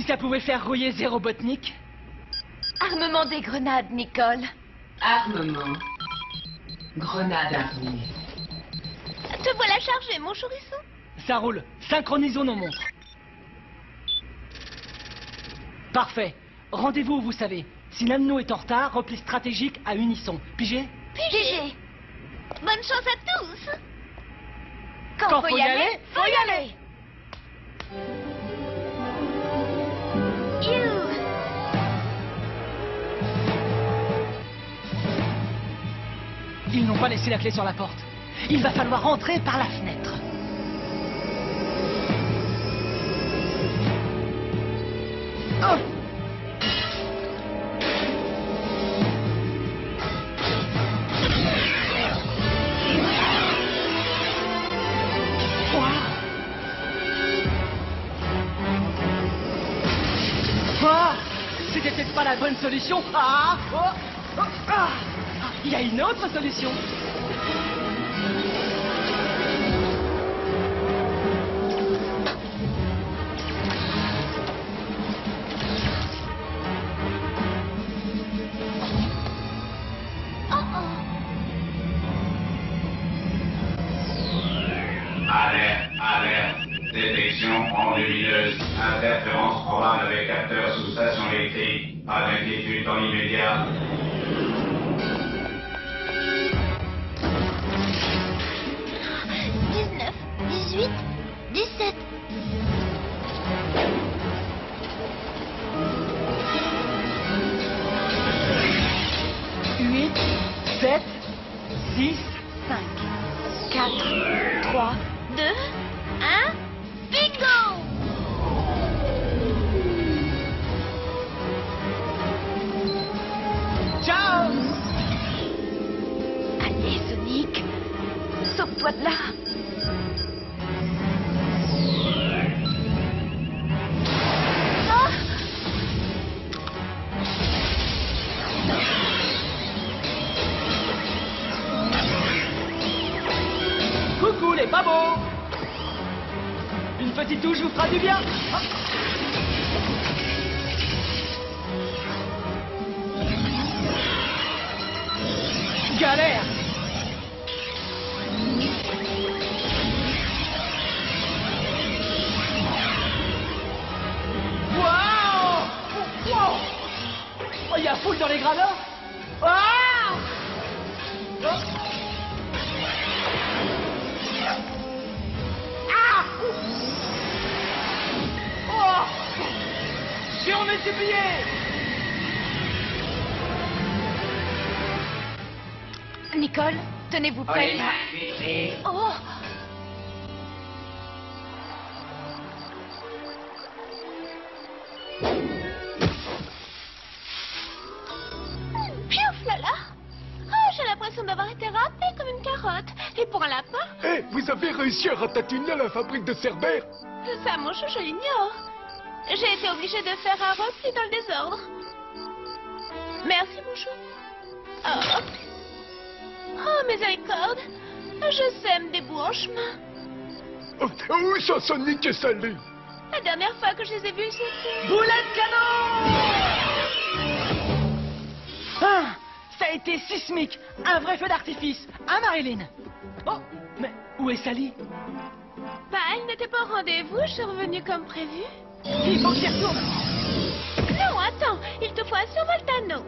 Si ça pouvait faire rouiller Zérobotnik Armement des grenades, Nicole. Armement. Grenade armée. Te voilà chargé, mon chourisson Ça roule. Synchronisons nos montres. Parfait. Rendez-vous où vous savez. Si l'un de nous est en retard, repli stratégique à unisson. Pigé Pigé Bonne chance à tous Quand, faut y aller, faut y aller. Ils n'ont pas laissé la clé sur la porte. Il va falloir entrer par la fenêtre. Oh Ah C'était peut-être pas la bonne solution. Ah oh, oh, ah Il y a une autre solution. Alerte, alerte. Détection en lumineuse. Interférence probable avec capteur sous station électrique. Pas d'inquiétude dans l'immédiat. لا. Foule dans les gradins Ah Oh. Ah Oh J'ai remis ses billets Nicole, tenez-vous prête. Oh vous avez réussi à ratatiner la fabrique de Cerbère Ça, mon chou, je l'ignore. J'ai été obligée de faire un repli dans le désordre. Merci, mon chou. Oh, oh miséricorde. Je sème des bouts en chemin. oh, Où sont Sonic et Sally La dernière fois que je les ai vus, c'était... Boulette canon Ah Ça a été sismique Un vrai feu d'artifice Hein, Marilyn? Oh mais où est Sally? Bah, elle n'était pas au rendez-vous, je suis revenue comme prévu. Il faut que j'y Non, attends, il te faut un survoltano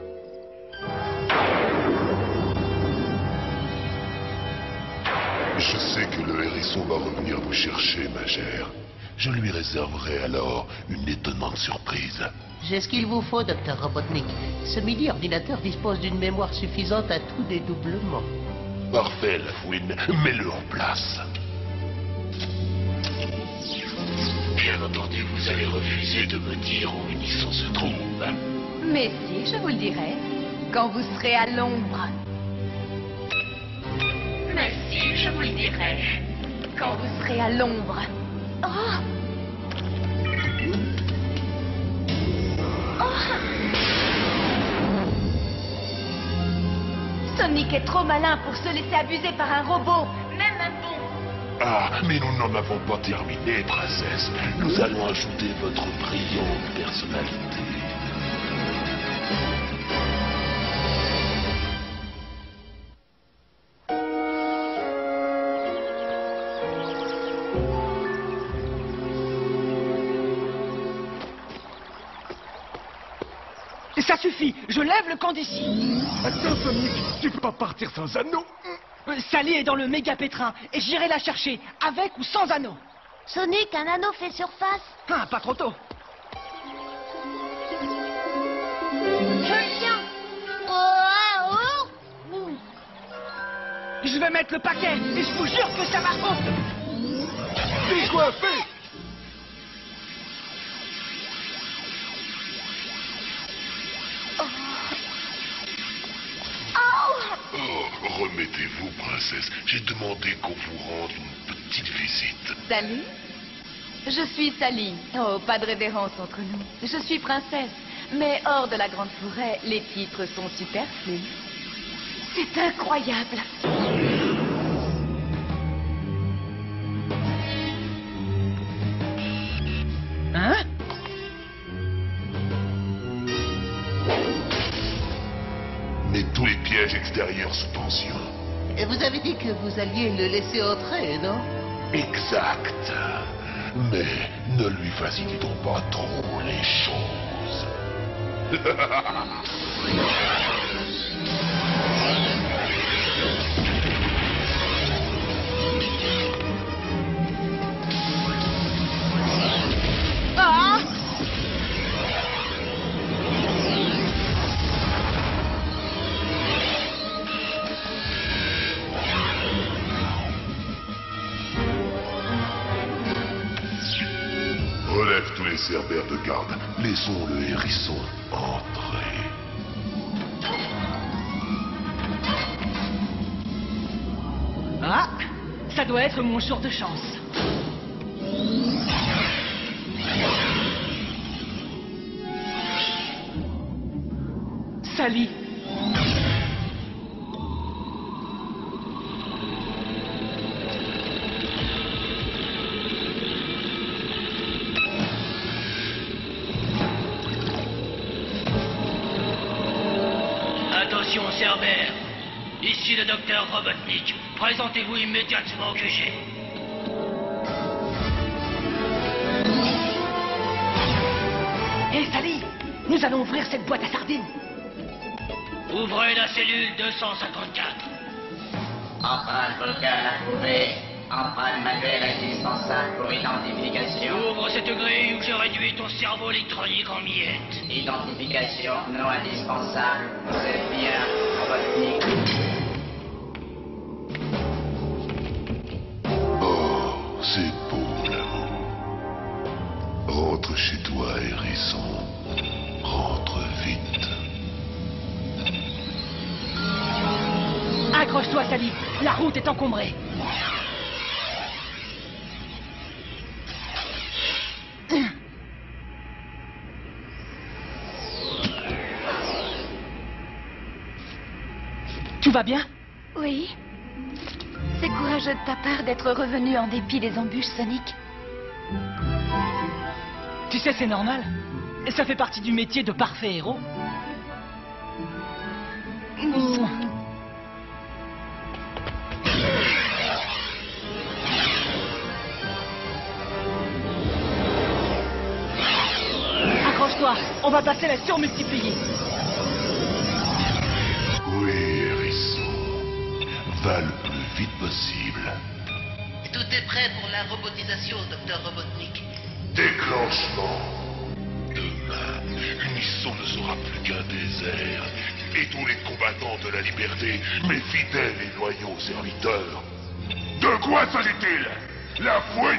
Je sais que le hérisson va revenir vous chercher, ma chère. Je lui réserverai alors une étonnante surprise. J'ai ce qu'il vous faut, docteur Robotnik. Ce mini-ordinateur dispose d'une mémoire suffisante à tout dédoublement. Parfait, la. Mets-le en place. Bien entendu, vous allez refuser de me dire où Unisson se trouve. Mais si, je vous le dirai. Quand vous serez à l'ombre. Mais si, je vous le dirai. Quand vous serez à l'ombre. Oh Sonic est trop malin pour se laisser abuser par un robot, même un bon. Ah, mais nous n'en avons pas terminé, princesse. Nous allons ajouter votre brillante personnalité. Je lève le camp d'ici. Attends, Sonic, tu peux pas partir sans anneau. Euh, Sally est dans le méga pétrin et j'irai la chercher, avec ou sans anneau. Sonic, un anneau fait surface. Ah, pas trop tôt. Je le tiens. Oh, ah, oh. Je vais mettre le paquet et je vous jure que ça. Oh. Décoiffé princesse. J'ai demandé qu'on vous rende une petite visite. Sally? Je suis Sally. Oh, pas de révérence entre nous. Je suis princesse. Mais hors de la grande forêt, les titres sont superflus. C'est incroyable. Hein? Mais tous les pièges extérieurs sont anciens. Vous avez dit que vous alliez le laisser entrer, non? Exact. Mais ne lui facilitons pas trop les choses. Tous les cerbères de garde. Laissons le hérisson entrer. Ah Ça doit être mon jour de chance. Sally. Docteur Robotnik. Présentez-vous immédiatement au QG. Hé, Sally Nous allons ouvrir cette boîte à sardines. Ouvrez la cellule 254. Empreinte vocale approuvée. Empreinte manuelle indispensable pour identification. Ouvre cette grille où je réduis ton cerveau électronique en miettes. Identification non indispensable. Vous êtes bien Robotnik. C'est beau l'amour. Rentre chez toi, hérisson. Rentre vite. Accroche-toi, Sally. La route est encombrée. Tu vas bien? Oui. Courageux de ta part d'être revenu en dépit des embûches, Sonic. Tu sais, c'est normal. Ça fait partie du métier de parfait héros. Accroche-toi, on va passer la surmultiplier. Va le plus vite possible. Tout est prêt pour la robotisation, docteur Robotnik. Déclenchement. Demain, Unisson ne sera plus qu'un désert. Et tous les combattants de la liberté, mes fidèles et loyaux serviteurs. De quoi s'agit-il? La fouine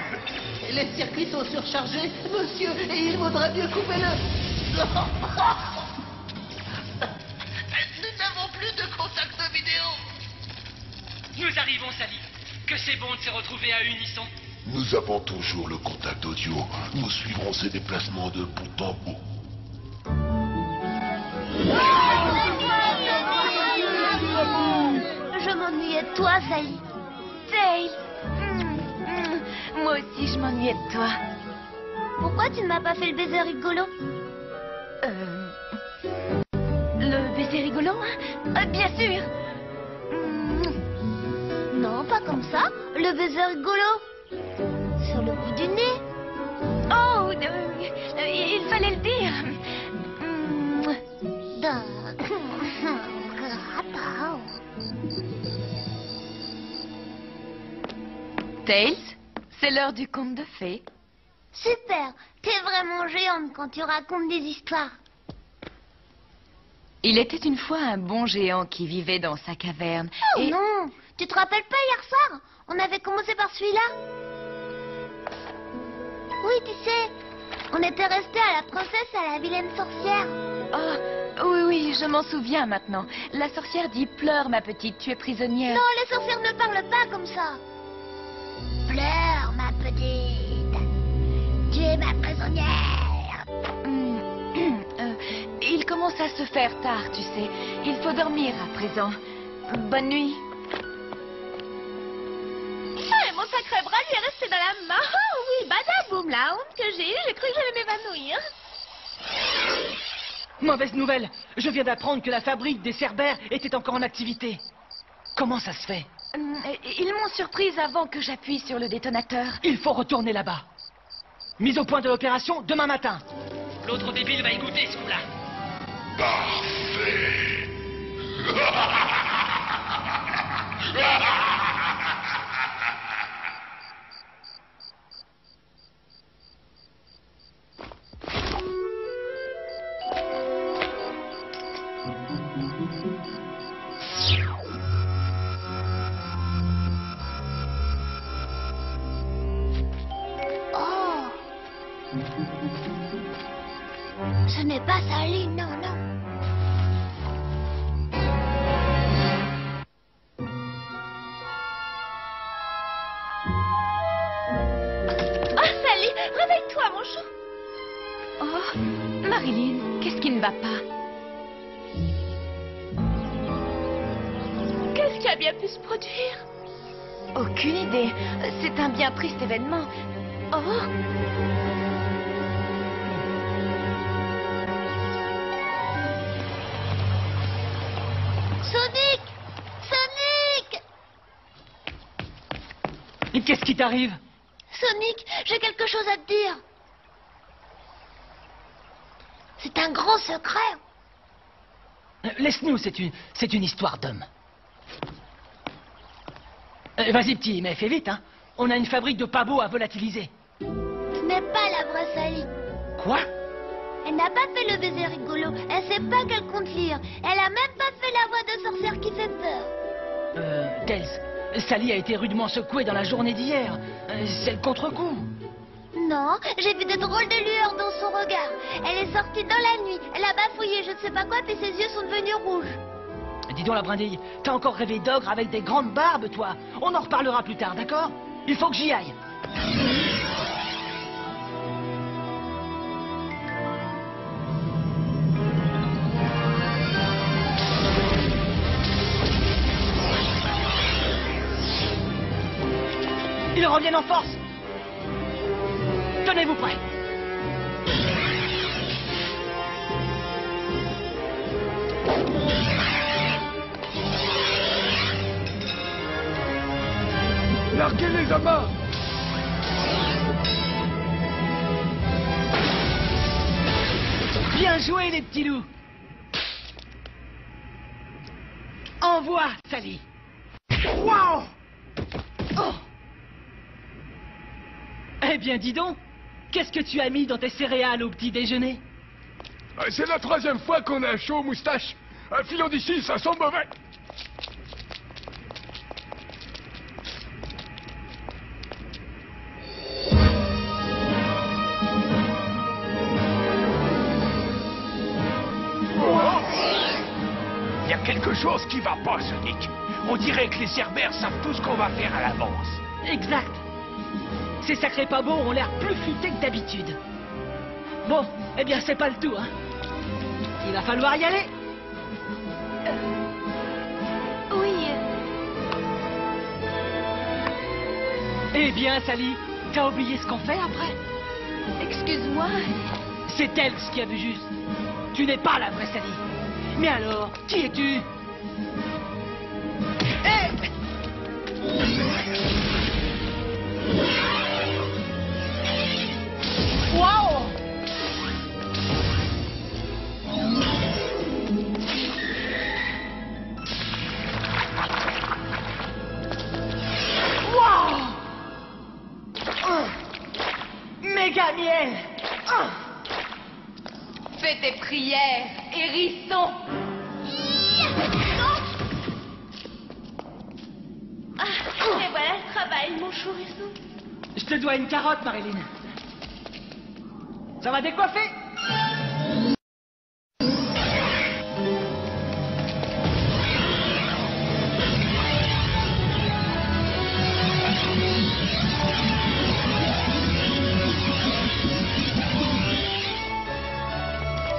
Les circuits sont surchargés, monsieur, et il vaudrait mieux couper le... Nous arrivons, Sally. Que c'est bon de se retrouver à Unisson. Nous avons toujours le contact audio. Nous suivrons ses déplacements de bout en bout. Je m'ennuyais de toi, Sally. Tail Hmm, hmm. Moi aussi, je m'ennuyais de toi. Pourquoi tu ne m'as pas fait le baiser rigolo? Euh... Le baiser rigolo, hein? Euh, Bien sûr comme ça. Le baiser rigolo. Sur le bout du nez. Oh, euh, euh, il fallait le dire. Hmm. Tails, c'est l'heure du conte de fées. Super. T'es vraiment géante quand tu racontes des histoires. Il était une fois un bon géant qui vivait dans sa caverne. Oh et... non Tu te rappelles pas hier soir On avait commencé par celui-là Oui, tu sais. On était resté à la princesse à la vilaine sorcière. Oh, oui, oui, je m'en souviens maintenant. La sorcière dit Pleure, ma petite, tu es prisonnière. Non, les sorcières ne parlent pas comme ça. Pleure, ma petite. Tu es ma prisonnière. Hmm, euh, il commence à se faire tard, tu sais. Il faut dormir à présent. Bonne nuit. Ah, sacré bras lui est resté dans la main. Oh oui, badaboum, la honte que j'ai eue, j'ai cru que j'allais m'évanouir. Mauvaise nouvelle. Je viens d'apprendre que la fabrique des Cerbères était encore en activité. Comment ça se fait? Hmm, Ils m'ont surprise avant que j'appuie sur le détonateur. Il faut retourner là-bas. Mise au point de l'opération demain matin. L'autre débile va y goûter ce coup-là. Parfait. Ce n'est pas Sally, non, non. Oh, Sally, réveille-toi, mon chou. Oh, Marilyn, qu'est-ce qui ne va pas? Qu'est-ce qui a bien pu se produire? Aucune idée. C'est un bien triste événement. Oh qu'est-ce qui t'arrive? Sonic, j'ai quelque chose à te dire. C'est un grand secret. Laisse-nous, c'est une, c'est une histoire d'homme. Euh, Vas-y, petit, mais fais vite, hein. On a une fabrique de pavots à volatiliser. Ce n'est pas la vraie Sally. Quoi? Elle n'a pas fait le baiser rigolo. Elle sait pas qu'elle compte lire. Elle a même pas fait la voix de sorcière qui fait peur. Euh, Tails, Sally a été rudement secouée dans la journée d'hier. Euh, c'est le contre-coup. Non, j'ai vu de drôles de lueurs dans son regard. Elle est sortie dans la nuit. Elle a bafouillé je ne sais pas quoi, puis ses yeux sont devenus rouges. Dis donc, la brindille, t'as encore rêvé d'ogre avec des grandes barbes, toi On en reparlera plus tard, d'accord? Il faut que j'y aille. Reviennent en force. Tenez-vous prêts. Larguez les amas Bien joué, les petits loups. Envoie, Sally. Waouh Eh bien, dis donc, qu'est-ce que tu as mis dans tes céréales au petit déjeuner? Euh, C'est la troisième fois qu'on a chaud aux moustaches. Un filon d'ici, ça sent mauvais. Il y a quelque chose qui va pas, Sonic. On dirait que les cerbères savent tout ce qu'on va faire à l'avance. Exact. Ces sacrés pas beaux ont l'air plus futés que d'habitude. Bon, eh bien, c'est pas le tout, hein. Il va falloir y aller. Oui. Eh bien, Sally, t'as oublié ce qu'on fait après? Excuse-moi. C'est elle ce qui a vu juste. Tu n'es pas la vraie Sally. Mais alors, qui es-tu? Wow Wow. Méga miel. Fais tes prières, hérisson Ah, et voilà le travail, mon chourisson. Je te dois une carotte, Marilyn. Ça va décoiffer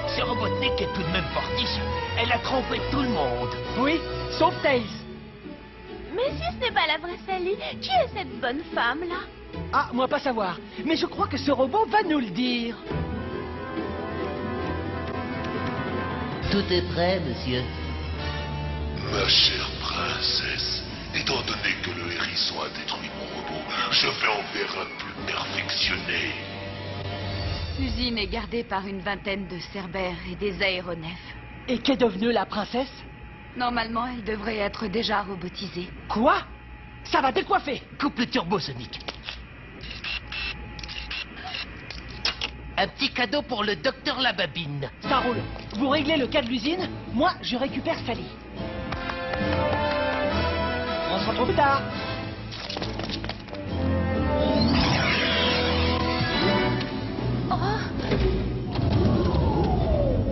Ce Robotnik est tout de même fortiche. Elle a trompé tout le monde. Oui, sauf Tails. Mais si ce n'est pas la vraie Sally, qui est cette bonne femme-là Ah, moi pas savoir. Mais je crois que ce robot va nous le dire. Tout est prêt, monsieur. Ma chère princesse, étant donné que le hérisson a détruit mon robot, je vais en faire un plus perfectionné. L'usine est gardée par une vingtaine de cerbères et des aéronefs. Et qu'est devenue la princesse? Normalement, elle devrait être déjà robotisée. Quoi? Ça va décoiffer Coupe le turbo, Sonic. Un petit cadeau pour le docteur Lababine. Ça roule. Vous réglez le cas de l'usine, moi je récupère Sally. On se retrouve plus tard.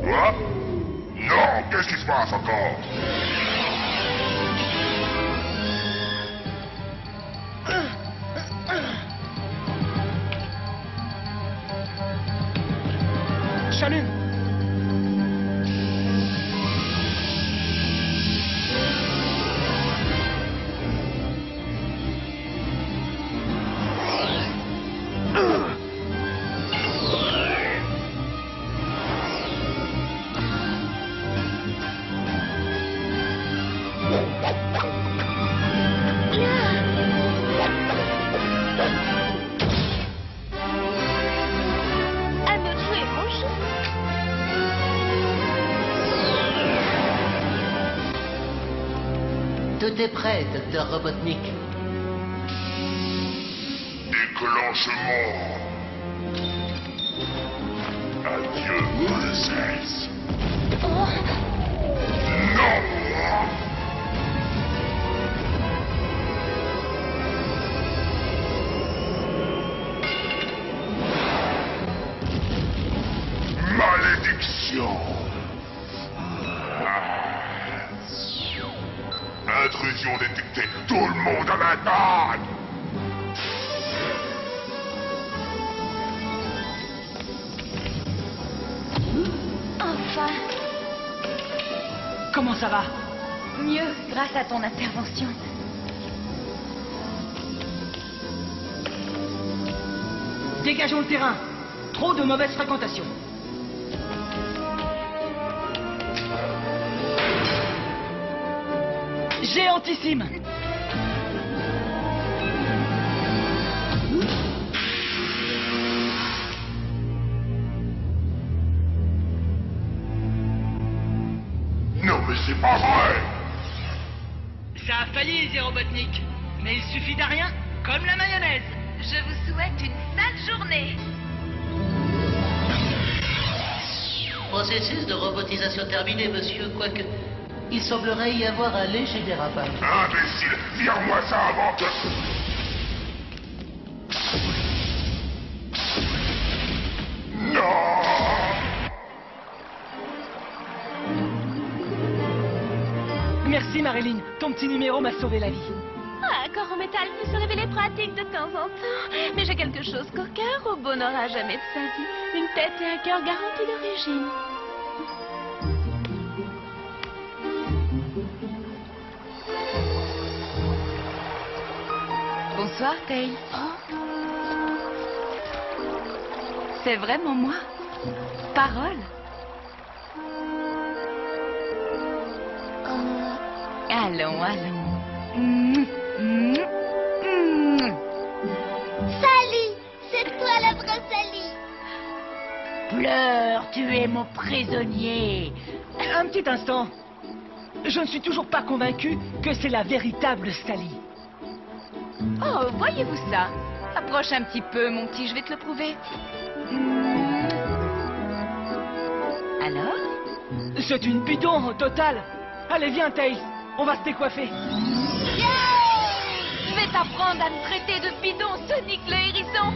Quoi? Non, qu'est-ce qui se passe encore? Tout est prêt, docteur Robotnik. Déclenchement. Adieu, princesse. Non Comment ça va Mieux grâce à ton intervention. Dégageons le terrain. Trop de mauvaise fréquentation. Géantissime Zérobotnik. Mais il suffit d'un rien, comme la mayonnaise. Je vous souhaite une sainte journée. Processus de robotisation terminé, monsieur, quoique il semblerait y avoir un léger dérapage. Imbécile, vire-moi ça avant que... Non Merci Marilyn, ton petit numéro m'a sauvé la vie. Ah, corps en métal peut se révéler pratique de temps en temps. Mais j'ai quelque chose qu'aucun robot n'aura jamais de sa vie. Une tête et un cœur garantis d'origine. Bonsoir, Tay. C'est vraiment moi. Parole. Allons, allons. Sally C'est toi la vraie Sally Pleure, tu es mon prisonnier. Un petit instant. Je ne suis toujours pas convaincu que c'est la véritable Sally. Oh, voyez-vous ça? Approche un petit peu, mon petit, je vais te le prouver. Alors? C'est une bidon au total. Allez, viens, Tails. On va se décoiffer. Je vais t'apprendre à me traiter de bidon, Sonic le hérisson